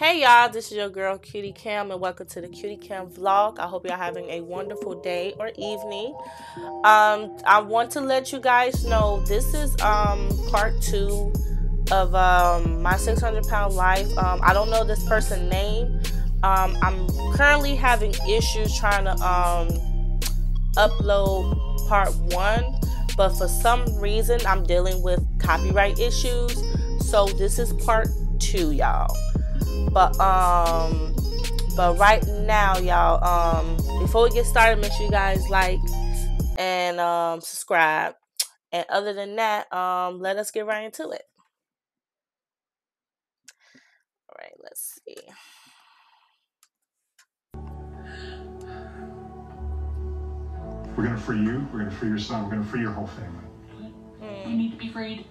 Hey y'all, this is your girl CutieKam and welcome to the CutieKam vlog. I hope you're having a wonderful day or evening. Um, I want to let you guys know this is um part two of um my 600 pound life. Um, I don't know this person's name. Um, I'm currently having issues trying to um upload part one, but for some reason I'm dealing with copyright issues. So this is part two, y'all. But um but right now, y'all, um before we get started, make sure you guys like and um subscribe. And other than that, um let us get right into it. All right, let's see. We're gonna free you. We're gonna free your son. We're gonna free your whole family. You need to be freed.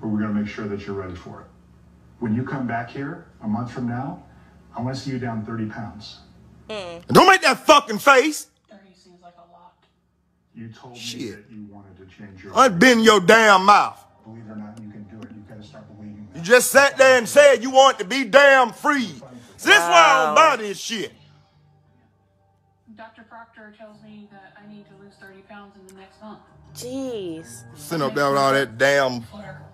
But we're gonna make sure that you're ready for it. When you come back here a month from now, I want to see you down 30 pounds. Mm. Don't make that fucking face. 30 seems like a lot. You told me Shit. that you wanted to change your. Unbend your damn mouth. Believe it or not, you can do it. You gotta start believing You just sat there and said you want to be damn free. So this why I don't buy this shit. Dr. Proctor tells me that I need to lose 30 pounds in the next month. Jeez. Sitting up there with all that damn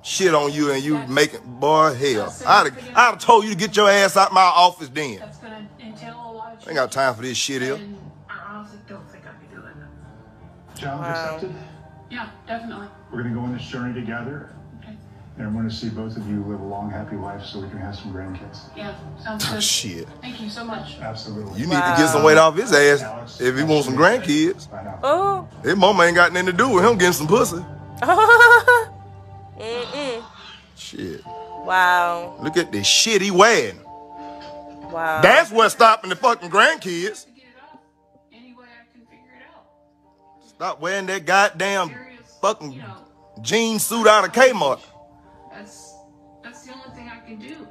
shit on you and you making boy hell. I'd have, I'd have told you to get your ass out my office then. That's going to entail a lot of I ain't got time for this shit here. And I honestly don't think I'd be doing that. Challenge Wow. accepted. Yeah, definitely. We're gonna go on this journey together, Okay. And I want to see both of you live a long, happy life so we can have some grandkids. Yeah, sounds Oh, good. shit. Thank you so much. Absolutely. You need to get some weight off his ass if he wants some grandkids. Oh. His mama ain't got nothing to do with him getting some pussy. Mm-mm. Eh, eh. Shit. Wow. Look at this shit he wearing. Wow. That's what's stopping the fucking grandkids. To get it up any way I can figure it out. Stop wearing that goddamn fucking you know, jean suit out of Kmart. That's, that's the only thing I can do.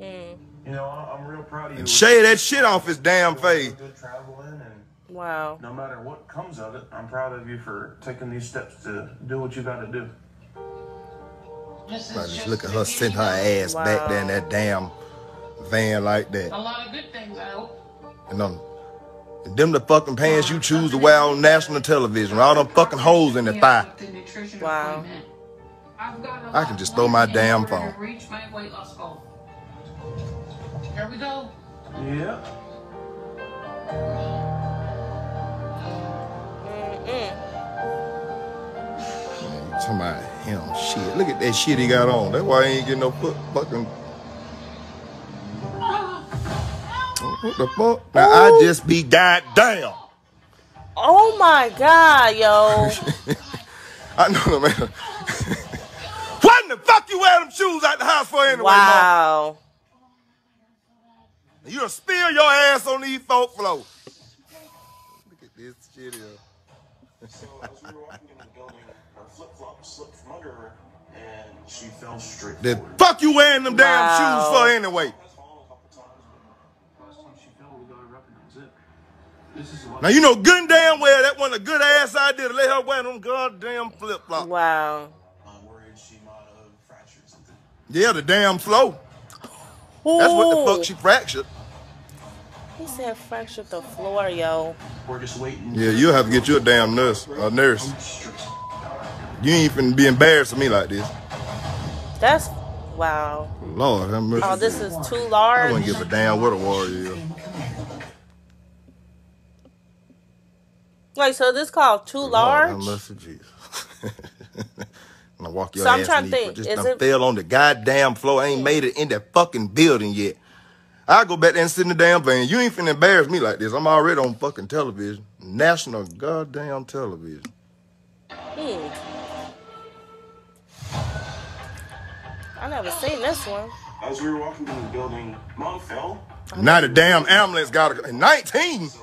Mm. You know, I- I'm real proud of you. And shave that shit off his damn face. Good traveling, and Wow. no matter what comes of it, I'm proud of you for taking these steps to do what you got to do. This is just just look at her sitting her beginning ass back there in that damn van like that. A lot of good things, I hope. And them, and them the fucking pants you choose to wear on national television. All them fucking holes in the thigh. Wow. I can just throw my damn phone. Reach my weight loss goal. Here we go. Yeah. Mm-mm. Talking about him. Shit. Look at that shit he got on. That's why he ain't getting no foot fucking. What the fuck? Now I just be goddamn. Oh my god, yo. I know that man. you wear them shoes out the house for anyway, Mom? wow. You done spill your ass on these folk floor. Look at this shit here. So as we were walking in the building, her flip flop slipped from under her, and she fell straight The forward. fuck you wearing them damn Wow. shoes for anyway? Has fallen a couple times, but last time she fell, we got her up and that was it. This is what Now you know good and damn well that wasn't a good ass idea to let her wear them goddamn flip flops. Wow. I'm worried she might have fractured something. Yeah, the damn flow. That's what the fuck she fractured. He said fractured the floor, yo. We're just waiting. Yeah, you'll have to get you a damn nurse, a nurse. You ain't finna be embarrassed of me like this. That's wow. Lord, have mercy. Oh, this is too large. I large. wouldn't give a damn what a warrior is. Wait, so this called too large? Lord, have mercy, Jesus. I'm gonna walk your So I'm trying to think. Just is done it- fell on the goddamn floor. I ain't made it in that fucking building yet. I go back there and sit in the damn van. You ain't finna embarrass me like this. I'm already on fucking television. National goddamn television. Hmm. I never seen this one. As we were walking in the building, mom fell. Now the damn ambulance got a 19. So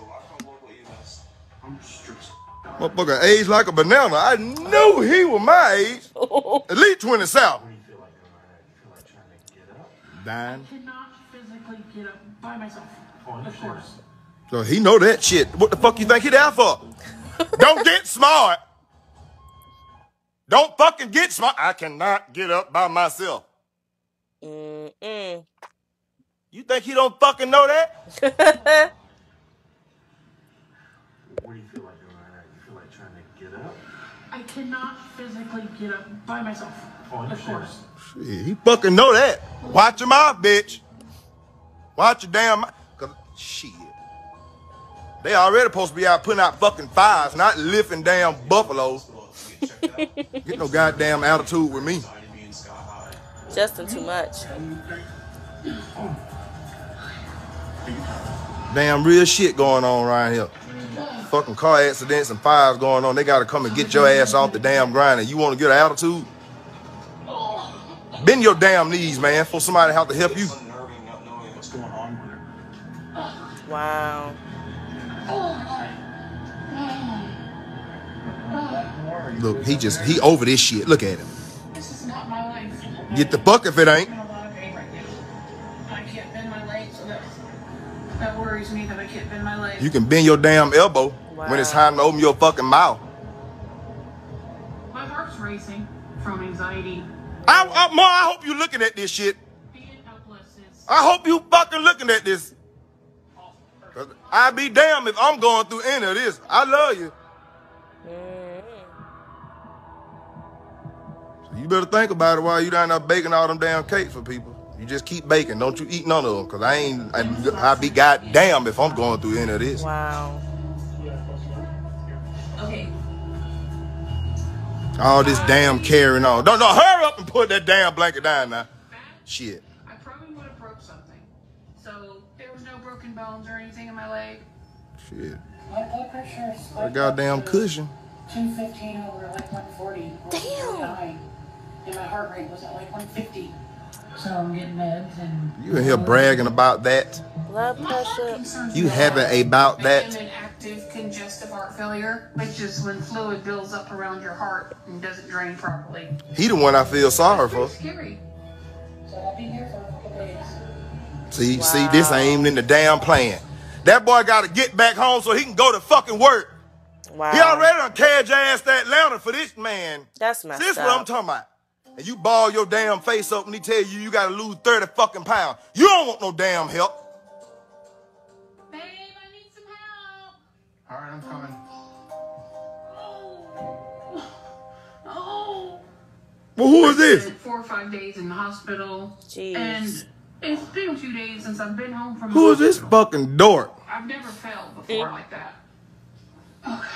Motherfucker age like a banana. I knew he was my age. At least 20 south. Dying. I cannot physically get up by myself. Of course. So he know that shit. What the fuck you think he there for? Don't get smart. Don't fucking get smart. I cannot get up by myself. Mm-mm. You think he don't fucking know that? cannot physically get up by myself. Oh, I of course. Shit, he fucking know that. Watch your mouth, bitch. Watch your damn mouth. Cause shit. They already supposed to be out putting out fucking fires, not lifting damn buffaloes. Get checked out. Get no goddamn attitude with me. Anxiety being sky high. Justin too much. Damn real shit going on right here. Fucking car accidents and fires going on. They gotta come and get your ass off the damn grind. And you wanna get an attitude? Bend your damn knees, man, for somebody to have to help you. It's unnerving not knowing what's going on with her. Wow. Look, he just he over this shit. Look at him. This is not my life. Get the fuck if it ain't. That worries me that I can't bend my legs. You can bend your damn elbow when it's time to open your fucking mouth. My heart's racing from anxiety. I, I, Ma, I hope you're looking at this shit. Being helpless is I hope you fucking looking at this. awful. 'Cause I'd be damned if I'm going through any of this. I love you. So you better think about it while you're down there baking all them damn cakes for people. You just keep baking. Don't you eat none of them. Cause I ain't, I, I'd be goddamn if I'm going through any of this. Wow. Okay, All this damn carrying on. Don't, no, hurry up and put that damn blanket down now. Shit. I probably would have broke something. So there was no broken bones or anything in my leg. Shit. My blood pressure is A goddamn cushion. 215 over like 140. Damn. And my heart rate was at like 150. So I'm getting meds and. You in here bragging about that. Blood pressure. You me. having about I am that. an active congestive heart failure, which is when fluid builds up around your heart and doesn't drain properly. He the one I feel sorry for. Scary. So I'll be here for a couple days. See, see, this ain't even in the damn plan. That boy got to get back home so he can go to fucking work. Wow. He already done carried your ass to Atlanta for this man. That's See, messed this what I'm talking about. And you ball your damn face up and he tell you you gotta lose 30 fucking pounds. You don't want no damn help. Babe, I need some help. All right, I'm coming. Oh. Oh. Well, who is this? Spent Four or five days in the hospital. Jeez. And it's been a few days since I've been home from. Who the is this fucking dork? I've never felt before like that. Okay.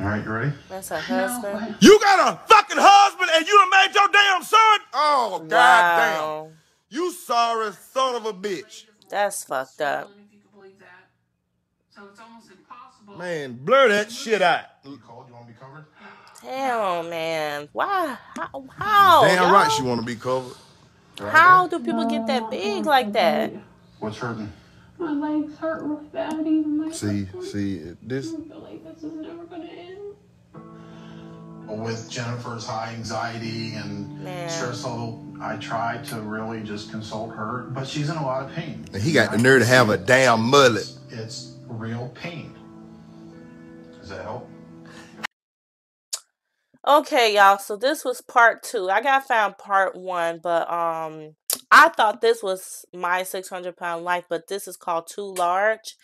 All right, you ready? That's her No, husband. but You got a fucking husband and you done made your damn son? Oh, goddamn. Wow. You sorry son of a bitch. That's fucked up. if you could believe that. So it's almost impossible. Man, blur that shit out. You cold? You want to be covered? Damn, man. Why? How? how Damn y'all? right she wanna be covered. How do people get that big like that? What's hurting? My legs hurt real bad, even my See, see, this I feel like this is never gonna end. With Jennifer's high anxiety and Man. stress level, I tried to really just consult her, but she's in a lot of pain. and he got the nerve to have a damn mullet. It's real pain. Does that help? Okay, y'all. So this was part two. I got found part one, but um, I thought this was my six hundred pound life, but this is called too large.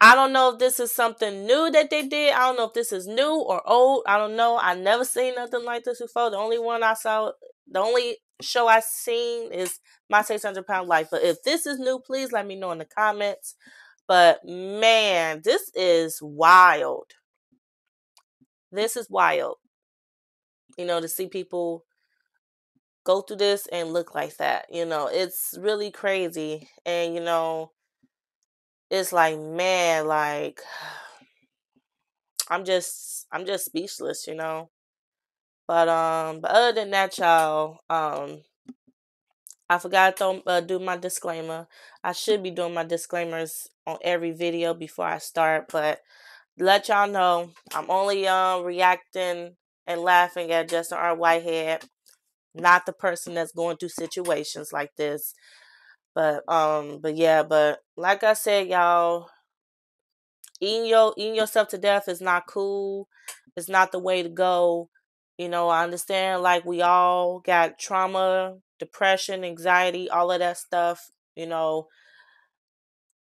I don't know if this is something new that they did. I don't know if this is new or old. I don't know. I never seen nothing like this before. The only one I saw, the only show I seen is my six hundred pound life. But if this is new, please let me know in the comments. But man, this is wild. This is wild you know, to see people go through this and look like that. You know, it's really crazy. And, you know, it's like, man, like, I'm just, I'm just speechless, you know. But, um, but other than that, y'all, um, I forgot to uh, do my disclaimer. I should be doing my disclaimers on every video before I start, but let y'all know I'm only um reacting and laughing at Justin R. Whitehead, not the person that's going through situations like this. But um, but yeah, but like I said, y'all, eating your eating yourself to death is not cool. It's not the way to go. You know, I understand like we all got trauma, depression, anxiety, all of that stuff. You know,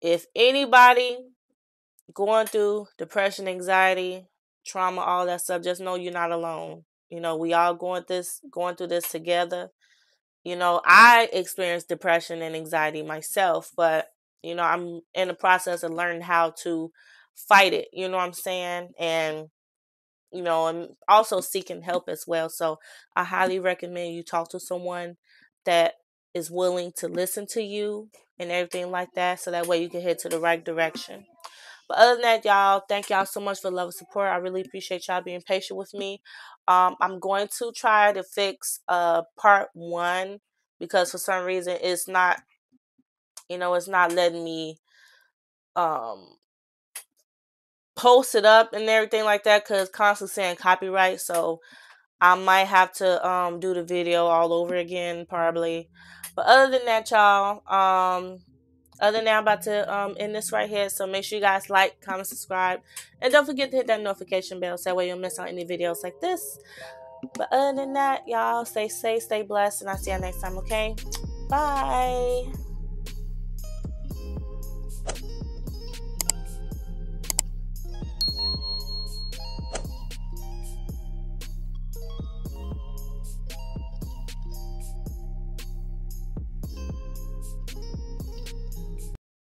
if anybody going through depression, anxiety, trauma, all that stuff, just know you're not alone. You know, we all going this going through this together. You know, I experienced depression and anxiety myself, but you know, I'm in the process of learning how to fight it, you know what I'm saying? And you know, and also seeking help as well. So, I highly recommend you talk to someone that is willing to listen to you and everything like that so that way you can head to the right direction. But other than that, y'all, thank y'all so much for the love and support. I really appreciate y'all being patient with me. Um, I'm going to try to fix uh part one because for some reason it's not, you know, it's not letting me um post it up and everything like that because constantly saying copyright. So I might have to um do the video all over again probably. But other than that, y'all, um other than that, I'm about to um, end this right here. So make sure you guys like, comment, subscribe. And don't forget to hit that notification bell so that way you'll miss out any videos like this. But other than that, y'all stay safe, stay blessed, and I'll see y'all next time, okay? Bye.